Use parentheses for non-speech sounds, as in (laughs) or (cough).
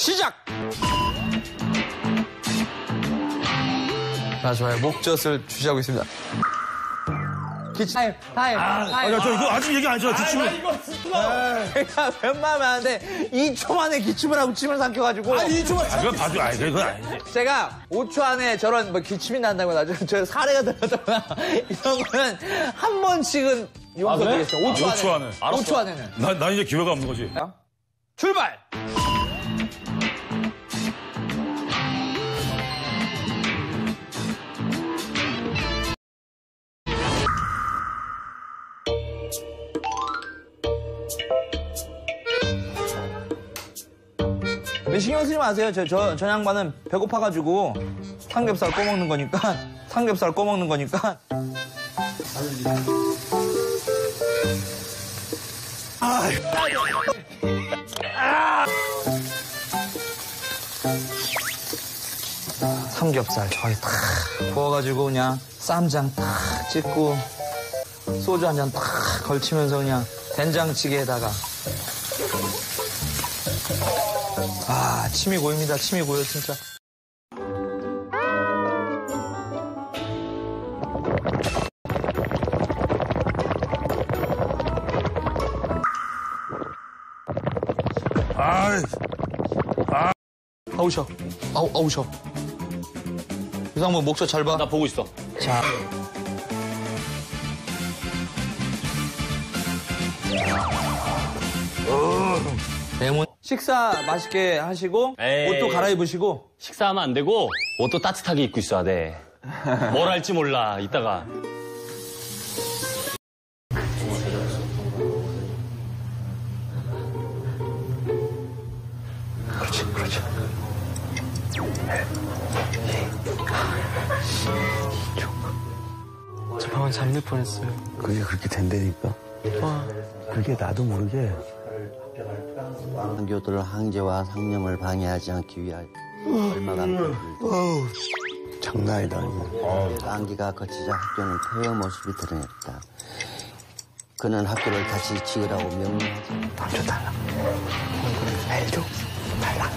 시작! 아, 좋아요. 목젖을 주시하고 있습니다. 기침. 타임, 타임, 아, 타임. 야, 저 이거 아직 얘기 안 했잖아. 기침을. 제가 웬만하면 하는데 2초 만에 기침을 하고 침을 삼켜가지고. 아니, 좀. 아, 그건 봐도, 아니, 그건 아니지. 제가 5초 안에 저런 뭐 기침이 난다거나 저, 저 사례가 들었다거나 (laughs) 이런 거는 한 번씩은 용서 드리겠습니다. 5초, 아, 5초 안에. 5초 안에는. 나, 나 이제 기회가 없는 거지. 출발! 네, 신경 쓰지 마세요. 저, 저, 저 양반은 배고파가지고 삼겹살 꺼먹는 거니까, (laughs) 삼겹살 꺼먹는 거니까. 삼겹살 저기 탁 부어가지고 그냥 쌈장 탁 찍고 소주 한 잔 탁 걸치면서 그냥 된장찌개에다가 아 침이 고입니다. 침이 고요 진짜. 아이, 아우 쉬어 아우 아우 쉬어 유상무 목젖 잘 봐. 나 보고 있어. 자. 레몬 식사 맛있게 하시고 에이. 옷도 갈아입으시고 식사하면 안 되고 옷도 따뜻하게 입고 있어야 돼. (laughs) 뭘 할지 몰라. 이따가. 그렇지 그렇지 저 방금 잠들 뻔했어요. 그게 그렇게 된다니까. 그게 나도 모르게 학교들 항제와 상념을 방해하지 않기 위하여 얼마가 장난 아니다. 이거. 안기가 거치자 학교는 폐허 모습이 드러냈다. 그는 학교를 다시 지으라고 명령하지. 던져달라. 해줘. 달라.